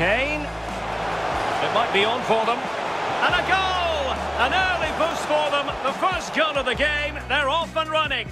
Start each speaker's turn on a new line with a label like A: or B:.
A: Kane. It might be on for them. And a goal! An early boost for them. The first goal of the game. They're off and running.